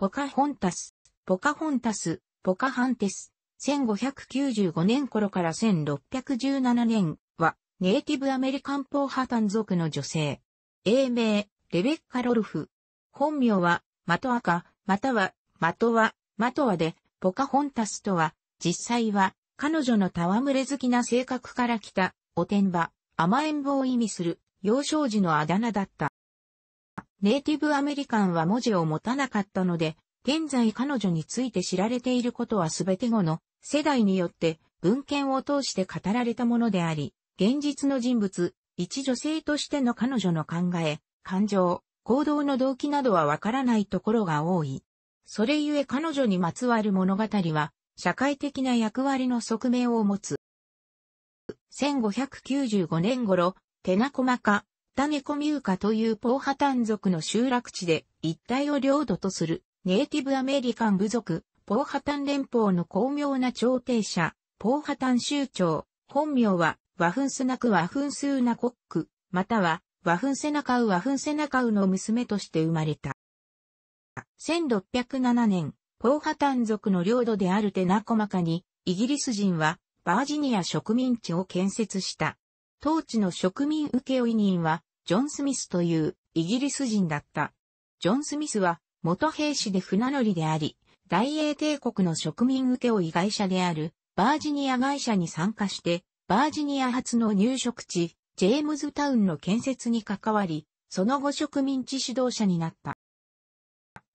ポカホンタス、ポカホンタス、ポカハンテス。1595年頃から1617年は、ネイティブアメリカンポーハタン族の女性。英名、レベッカ・ロルフ。本名は、マトアカ、または、マトワ、マトワで、ポカホンタスとは、実際は、彼女の戯れ好きな性格から来た、おてんば、甘えん坊を意味する、幼少時のあだ名だった。ネイティブアメリカンは文字を持たなかったので、現在彼女について知られていることはすべて後の世代によって文献を通して語られたものであり、現実の人物、一女性としての彼女の考え、感情、行動の動機などはわからないところが多い。それゆえ彼女にまつわる物語は、社会的な役割の側面を持つ。1595年頃、テナコマカ、タネコミューカというポーハタン族の集落地で一帯を領土とするネイティブアメリカン部族、ポーハタン連邦の巧妙な調停者、ポーハタン州長、本名は、ワフンスナクワフンスーナコック、または、ワフンセナカウワフンセナカウの娘として生まれた。1607年、ポーハタン族の領土であるテナコマカに、イギリス人は、バージニア植民地を建設した。当地の植民請負人は、ジョン・スミスというイギリス人だった。ジョン・スミスは、元兵士で船乗りであり、大英帝国の植民請負会社であるバージニア会社に参加して、バージニア発の入植地、ジェームズタウンの建設に関わり、その後植民地指導者になった。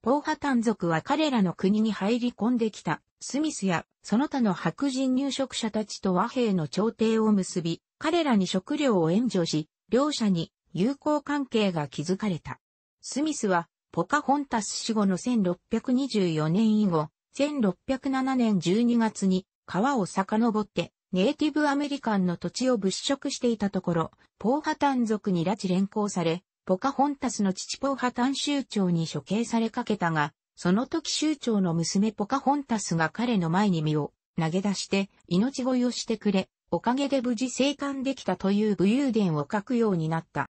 ポーハタン族は彼らの国に入り込んできたスミスやその他の白人入植者たちと和平の調停を結び、彼らに食料を援助し、両者に友好関係が築かれた。スミスはポカホンタス死後の1624年以後、1607年12月に川を遡ってネイティブアメリカンの土地を物色していたところ、ポーハタン族に拉致連行され、ポカホンタスの父ポーハタン州長に処刑されかけたが、その時州長の娘ポカホンタスが彼の前に身を投げ出して命乞いをしてくれ、おかげで無事生還できたという武勇伝を書くようになった。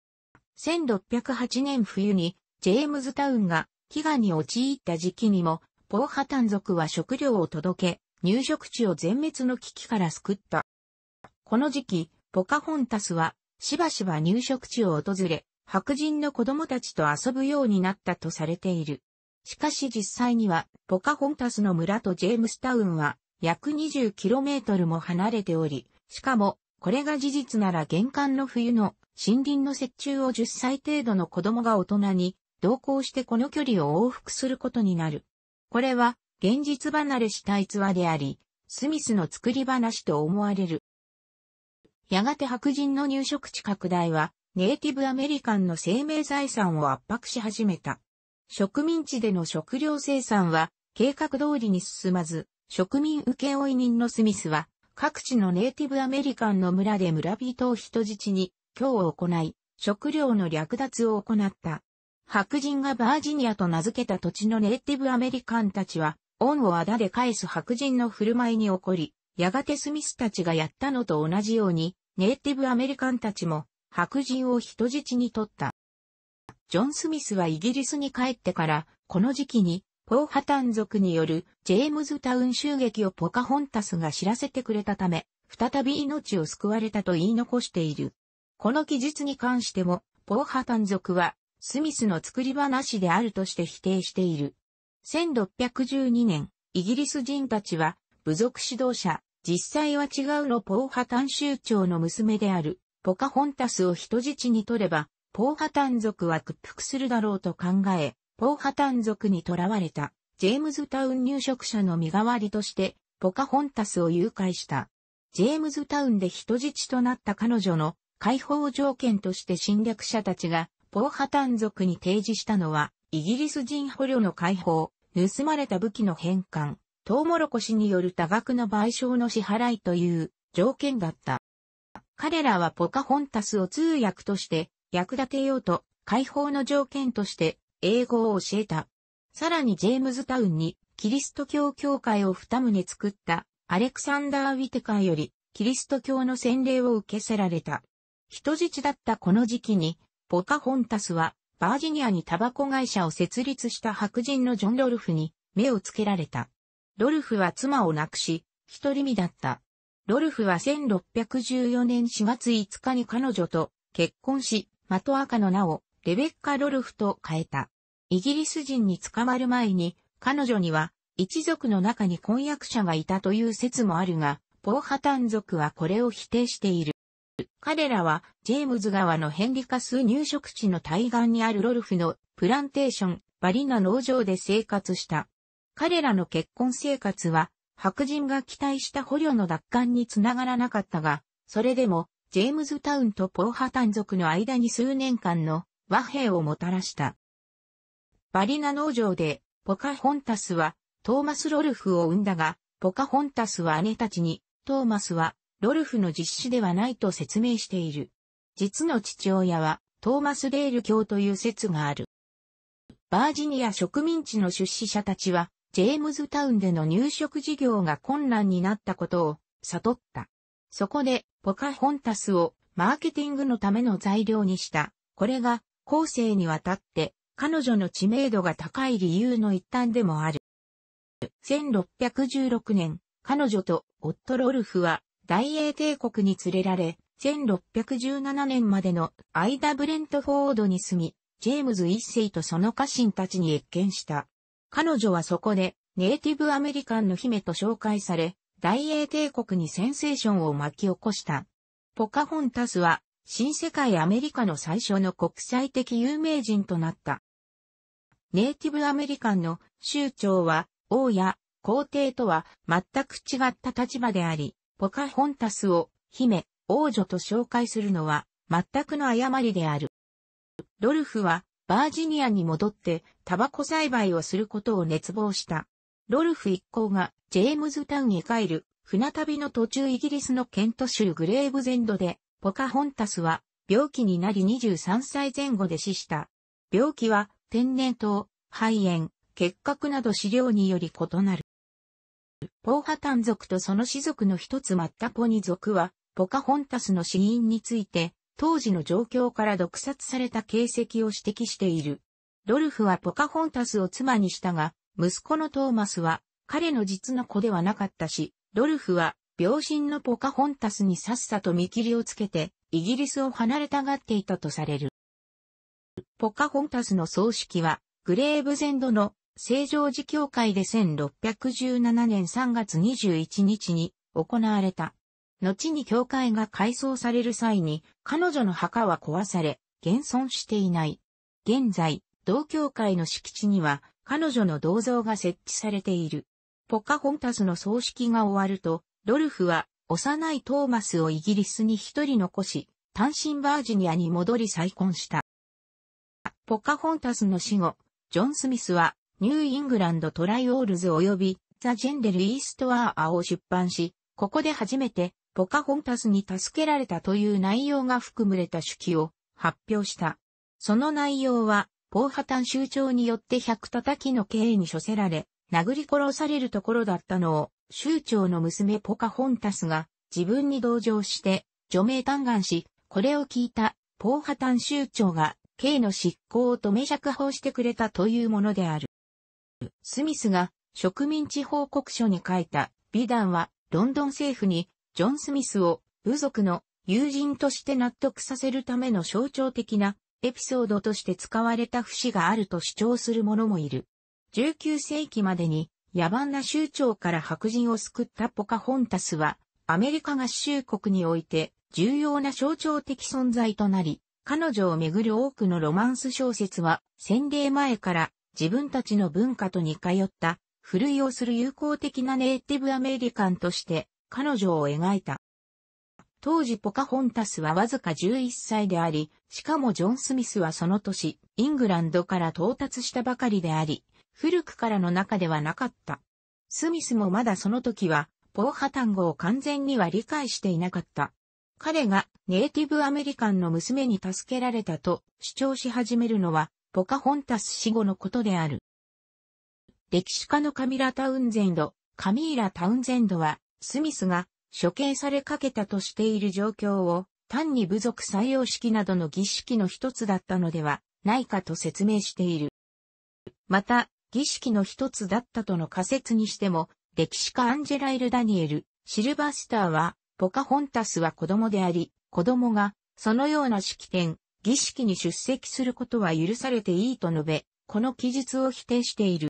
1608年冬にジェームズタウンが飢餓に陥った時期にも、ポーハタン族は食料を届け、入植地を全滅の危機から救った。この時期、ポカホンタスは、しばしば入植地を訪れ、白人の子供たちと遊ぶようになったとされている。しかし実際には、ポカホンタスの村とジェームスタウンは、約 20km も離れており、しかも、これが事実なら玄関の冬の森林の雪中を10歳程度の子供が大人に同行してこの距離を往復することになる。これは現実離れした逸話であり、スミスの作り話と思われる。やがて白人の入植地拡大は、ネイティブアメリカンの生命財産を圧迫し始めた。植民地での食料生産は計画通りに進まず、植民請負人のスミスは、各地のネイティブアメリカンの村で村人を人質に、今日を行い、食料の略奪を行った。白人がバージニアと名付けた土地のネイティブアメリカンたちは、恩をあだで返す白人の振る舞いに起こり、やがてスミスたちがやったのと同じように、ネイティブアメリカンたちも白人を人質に取った。ジョン・スミスはイギリスに帰ってから、この時期に、ポーハタン族によるジェームズタウン襲撃をポカホンタスが知らせてくれたため、再び命を救われたと言い残している。この記述に関しても、ポーハタン族はスミスの作り話であるとして否定している。1612年、イギリス人たちは、部族指導者、実際は違うのポーハタン州長の娘である、ポカホンタスを人質に取れば、ポーハタン族は屈服するだろうと考え、ポーハタン族に囚われた、ジェームズタウン入植者の身代わりとして、ポカホンタスを誘拐した。ジェームズタウンで人質となった彼女の解放条件として侵略者たちがポーハタン族に提示したのは、イギリス人捕虜の解放、盗まれた武器の返還、トウモロコシによる多額の賠償の支払いという条件だった。彼らはポカホンタスを通訳として役立てようと解放の条件として英語を教えた。さらにジェームズタウンにキリスト教教会を二棟作ったアレクサンダー・ウィテカーよりキリスト教の洗礼を受けせられた。人質だったこの時期にポカホンタスはバージニアにタバコ会社を設立した白人のジョン・ロルフに目をつけられた。ロルフは妻を亡くし、一人身だった。ロルフは1614年4月5日に彼女と結婚し、マトアカの名をレベッカ・ロルフと変えた。イギリス人に捕まる前に、彼女には一族の中に婚約者がいたという説もあるが、ポーハタン族はこれを否定している。彼らは、ジェームズ川のヘンリカス入植地の対岸にあるロルフのプランテーション、バリナ農場で生活した。彼らの結婚生活は、白人が期待した捕虜の奪還につながらなかったが、それでも、ジェームズタウンとポーハタン族の間に数年間の和平をもたらした。バリナ農場で、ポカホンタスは、トーマス・ロルフを生んだが、ポカホンタスは姉たちに、トーマスはロルフの実子ではないと説明している。実の父親はトーマス・デール教という説がある。バージニア植民地の出資者たちは、ジェームズタウンでの入植事業が困難になったことを悟った。そこで、ポカホンタスをマーケティングのための材料にした。これが後世にわたって彼女の知名度が高い理由の一端でもある。1616年、彼女とオット・ロルフは大英帝国に連れられ、1617年までの間ブレントフォードに住み、ジェームズ一世とその家臣たちに謁見した。彼女はそこでネイティブアメリカンの姫と紹介され、大英帝国にセンセーションを巻き起こした。ポカホンタスは新世界アメリカの最初の国際的有名人となった。ネイティブアメリカンの州長は王や皇帝とは全く違った立場であり、ポカホンタスを姫、王女と紹介するのは全くの誤りである。ロルフはバージニアに戻ってタバコ栽培をすることを熱望した。ロルフ一行がジェームズタウンへ帰る船旅の途中イギリスのケント州グレーブゼンドでポカホンタスは病気になり23歳前後で死した。病気は天然痘、肺炎、結核など資料により異なる。ポーハタン族とその氏族の一つマッタポニ族は、ポカホンタスの死因について、当時の状況から毒殺された形跡を指摘している。ロルフはポカホンタスを妻にしたが、息子のトーマスは彼の実の子ではなかったし、ロルフは病身のポカホンタスにさっさと見切りをつけて、イギリスを離れたがっていたとされる。ポカホンタスの葬式は、グレーブゼンドの聖常寺教会で1617年3月21日に行われた。後に教会が改装される際に彼女の墓は壊され、現存していない。現在、同教会の敷地には彼女の銅像が設置されている。ポカホンタスの葬式が終わると、ロルフは幼いトーマスをイギリスに一人残し、単身バージニアに戻り再婚した。ポカホンタスの死後、ジョン・スミスは New England's Trials 及び The Generall Historie を出版し、ここで初めてポカホンタスに助けられたという内容が含まれた手記を発表した。その内容は、ポーハタン酋長によって百叩きの刑に処せられ、殴り殺されるところだったのを、酋長の娘ポカホンタスが自分に同情して除名嘆願し、これを聞いたポーハタン州長が刑の執行を止め釈放してくれたというものである。スミスが植民地報告書に書いた美談はロンドン政府にジョン・スミスを部族の友人として納得させるための象徴的なエピソードとして使われた節があると主張する者もいる。19世紀までに野蛮な州長から白人を救ったポカホンタスはアメリカ合衆国において重要な象徴的存在となり、彼女をめぐる多くのロマンス小説は洗礼前から自分たちの文化と似通ったふるいをする友好的なネイティブアメリカンとして彼女を描いた。当時ポカホンタスはわずか11歳であり、しかもジョン・スミスはその年、イングランドから到達したばかりであり、古くからの中ではなかった。スミスもまだその時は、ポーハ単語を完全には理解していなかった。彼がネイティブアメリカンの娘に助けられたと主張し始めるのは、ポカホンタス死後のことである。歴史家のカミラ・タウンゼンド、カミーラ・タウンゼンドは、スミスが処刑されかけたとしている状況を、単に部族採用式などの儀式の一つだったのではないかと説明している。また、儀式の一つだったとの仮説にしても、歴史家アンジェライル・ダニエル、シルバースターは、ポカホンタスは子供であり、子供が、そのような式典、儀式に出席することは許されていいと述べ、この記述を否定している。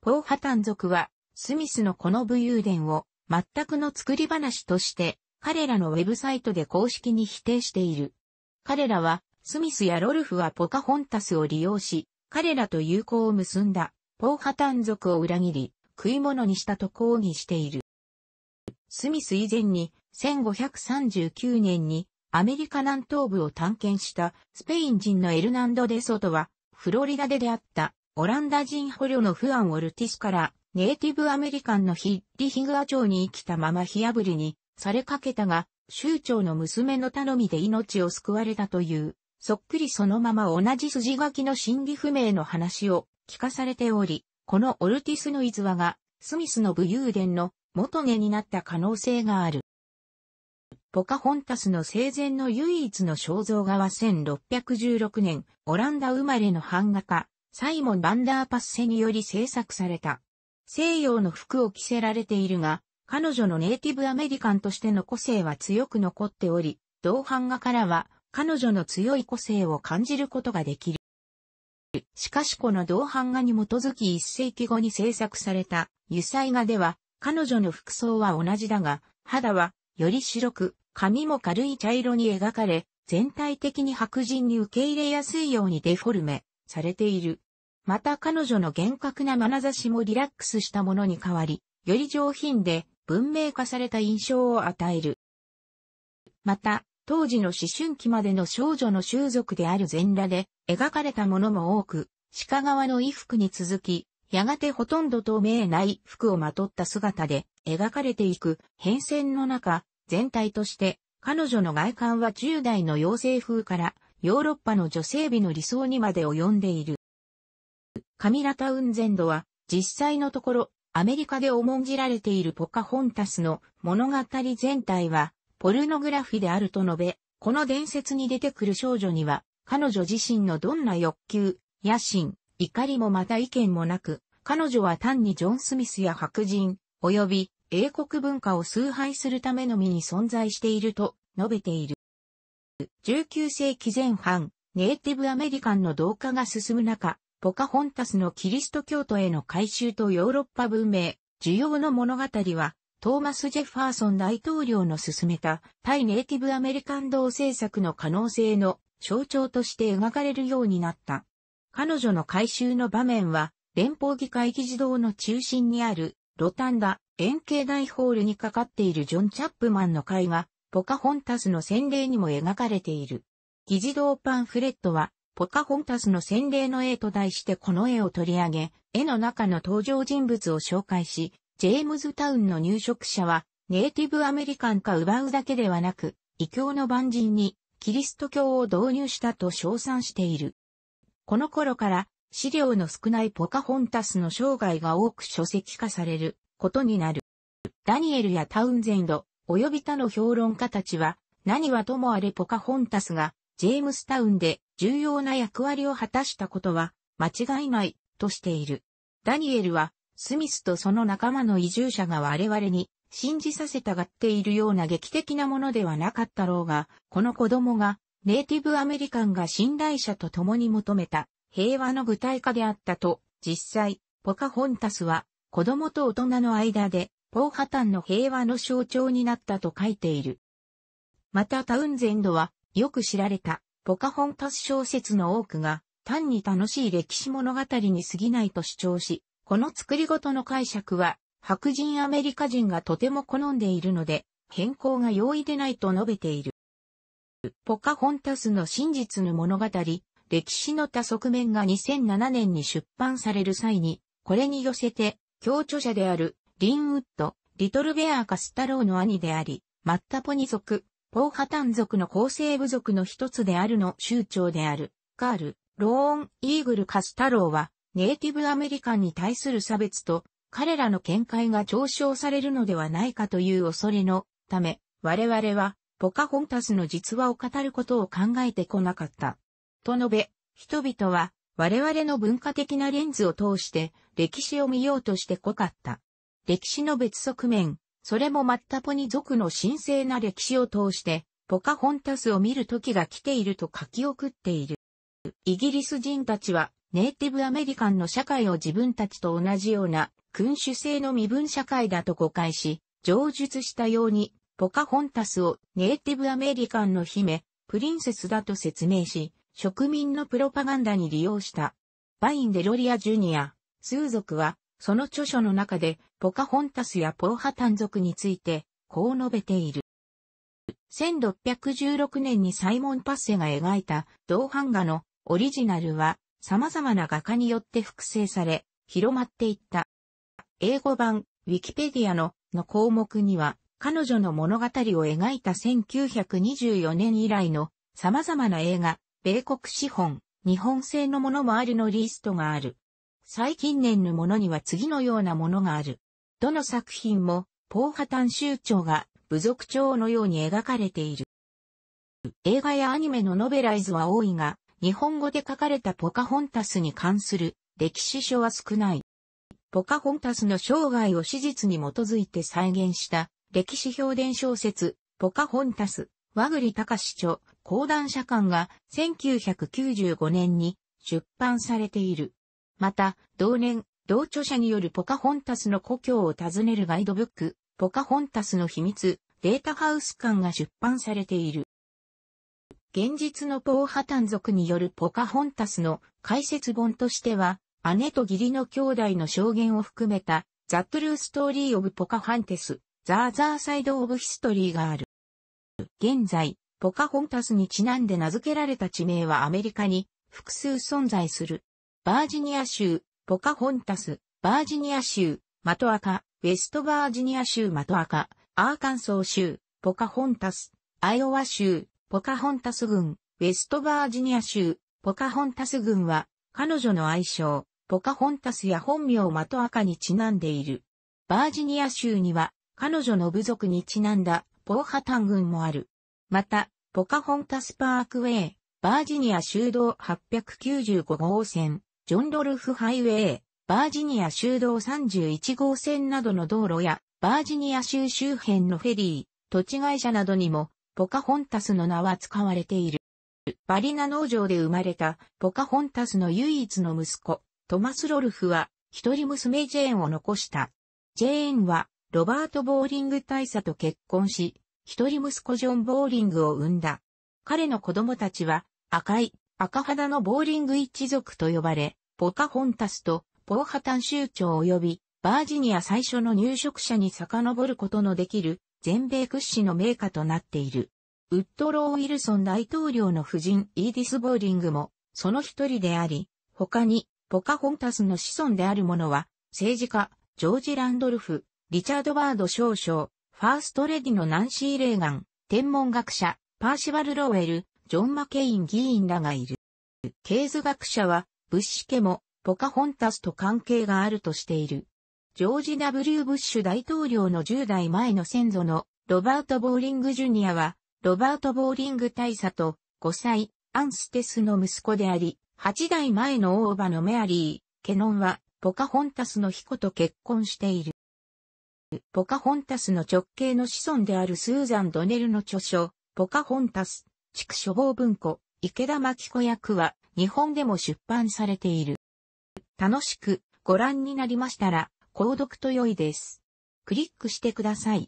ポーハタン族は、スミスのこの武勇伝を、全くの作り話として、彼らのウェブサイトで公式に否定している。彼らは、スミスやロルフはポカホンタスを利用し、彼らと友好を結んだ、ポーハタン族を裏切り、食い物にしたと抗議している。スミス以前に1539年にアメリカ南東部を探検したスペイン人のエルナンド・デ・ソトはフロリダで出会ったオランダ人捕虜のフアン・オルティスからネイティブアメリカンのヒッリヒグア町に生きたまま火炙りにされかけたが、州長の娘の頼みで命を救われたという、そっくりそのまま同じ筋書きの真偽不明の話を聞かされており、このオルティスの逸話が、スミスの武勇伝の元根になった可能性がある。ポカホンタスの生前の唯一の肖像画は1616年、オランダ生まれの版画家、サイモン・バンダーパッセにより制作された。西洋の服を着せられているが、彼女のネイティブアメリカンとしての個性は強く残っており、同版画からは彼女の強い個性を感じることができる。しかしこの同版画に基づき一世紀後に制作された油彩画では彼女の服装は同じだが肌はより白く髪も軽い茶色に描かれ全体的に白人に受け入れやすいようにデフォルメされている。また彼女の厳格な眼差しもリラックスしたものに変わり、より上品で文明化された印象を与える。また、当時の思春期までの少女の習俗である全裸で描かれたものも多く、鹿側の衣服に続き、やがてほとんど透明ない服をまとった姿で描かれていく変遷の中、全体として彼女の外観は10代の妖精風からヨーロッパの女性美の理想にまで及んでいる。カミラ・タウンゼンドは実際のところアメリカで重んじられているポカホンタスの物語全体はポルノグラフィであると述べ、この伝説に出てくる少女には、彼女自身のどんな欲求、野心、怒りもまた意見もなく、彼女は単にジョン・スミスや白人、及び英国文化を崇拝するためのみに存在していると述べている。19世紀前半、ネイティブアメリカンの同化が進む中、ポカホンタスのキリスト教徒への改宗とヨーロッパ文明、需要の物語は、トーマス・ジェファーソン大統領の進めた対ネイティブアメリカン同政策の可能性の象徴として描かれるようになった。彼女の改修の場面は、連邦議会議事堂の中心にある、ロタンダ、円形大ホールにかかっているジョン・チャップマンの絵画、ポカホンタスの洗礼にも描かれている。議事堂パンフレットは、ポカホンタスの洗礼の絵と題してこの絵を取り上げ、絵の中の登場人物を紹介し、ジェームズタウンの入植者は、ネイティブアメリカンか奪うだけではなく、異教の万人にキリスト教を導入したと称賛している。この頃から資料の少ないポカホンタスの生涯が多く書籍化されることになる。ダニエルやタウンゼンド、及び他の評論家たちは、何はともあれポカホンタスが、ジェームスタウンで重要な役割を果たしたことは、間違いない、としている。ダニエルは、スミスとその仲間の移住者が我々に信じさせたがっているような劇的なものではなかったろうが、この子供がネイティブアメリカンが信頼者と共に求めた平和の具体化であったと、実際、ポカホンタスは子供と大人の間でポーハタンの平和の象徴になったと書いている。またタウンゼンドはよく知られたポカホンタス小説の多くが単に楽しい歴史物語に過ぎないと主張し、この作りごとの解釈は、白人アメリカ人がとても好んでいるので、変更が容易でないと述べている。ポカホンタスの真実の物語、歴史の多側面が2007年に出版される際に、これに寄せて、共著者である、リンウッド、リトルベアーカスタローの兄であり、マッタポニ族、ポーハタン族の構成部族の一つであるの州長である、カール、ローン・イーグル・カスタローは、ネイティブアメリカンに対する差別と、彼らの見解が嘲笑されるのではないかという恐れのため、我々は、ポカホンタスの実話を語ることを考えてこなかった。と述べ、人々は我々の文化的なレンズを通して歴史を見ようとして濃かった。歴史の別側面、それもマッタポニ族の神聖な歴史を通してポカホンタスを見る時が来ていると書き送っている。イギリス人たちはネイティブアメリカンの社会を自分たちと同じような君主制の身分社会だと誤解し、上述したようにポカホンタスをネイティブアメリカンの姫、プリンセスだと説明し、植民のプロパガンダに利用した。バイン・デロリア・ジュニア、数族は、その著書の中で、ポカホンタスやポーハタン族について、こう述べている。1616年にサイモン・パッセが描いた銅版画のオリジナルは様々な画家によって複製され広まっていった。英語版ウィキペディアのの項目には彼女の物語を描いた1924年以来の様々な映画、米国資本、日本製のものもあるのリストがある。最近年のものには次のようなものがある。どの作品も、ポーハタン州長が部族長のように描かれている。映画やアニメのノベライズは多いが、日本語で書かれたポカホンタスに関する歴史書は少ない。ポカホンタスの生涯を史実に基づいて再現した歴史表伝小説、ポカホンタス、和栗隆著、講談社刊が1995年に出版されている。また、同年、同著者によるポカホンタスの故郷を訪ねるガイドブック、ポカホンタスの秘密、データハウス刊が出版されている。現実のポーハタン族によるポカホンタスの解説本としては、姉と義理の兄弟の証言を含めた、 The True Story of Pocahontas、The Other Side of History がある。現在、ポカホンタスにちなんで名付けられた地名はアメリカに複数存在する。バージニア州、ポカホンタス、バージニア州、マトアカ、ウェストバージニア州マトアカ、アーカンソー州、ポカホンタス、アイオワ州、ポカホンタス郡、ウェストバージニア州、ポカホンタス郡は、彼女の愛称、ポカホンタスや本名マトアカにちなんでいる。バージニア州には、彼女の部族にちなんだ、ポーハタン郡もある。また、ポカホンタスパークウェイ、バージニア州道895号線、ジョンドルフハイウェイ、バージニア州道31号線などの道路や、バージニア州周辺のフェリー、土地会社などにも、ポカホンタスの名は使われている。バリナ農場で生まれたポカホンタスの唯一の息子、トマス・ロルフは、一人娘ジェーンを残した。ジェーンは、ロバート・ボーリング大佐と結婚し、一人息子ジョン・ボーリングを生んだ。彼の子供たちは、赤い、赤肌のボーリング一族と呼ばれ、ポカホンタスとポーハタン州長及びバージニア最初の入植者に遡ることのできる全米屈指の名家となっている。ウッドロー・ウィルソン大統領の夫人イーディス・ボーリングもその一人であり、他にポカホンタスの子孫である者は政治家、ジョージ・ランドルフ、リチャード・バード少将、ファーストレディのナンシー・レーガン、天文学者、パーシバル・ローウェル、ジョン・マケイン議員らがいる。系図学者は、ブッシュ家もポカホンタスと関係があるとしている。ジョージ・ W・ ブッシュ大統領の10代前の先祖のロバート・ボーリング・ジュニアは、ロバート・ボーリング大佐と後妻、アン・ステスの息子であり、8代前の王母のメアリー・ケノンは、ポカホンタスの彦と結婚している。ポカホンタスの直系の子孫であるスーザン・ドネルの著書、ポカホンタス、地区処方文庫、池田真紀子役は、日本でも出版されている。楽しくご覧になりましたら、購読と良いです。クリックしてください。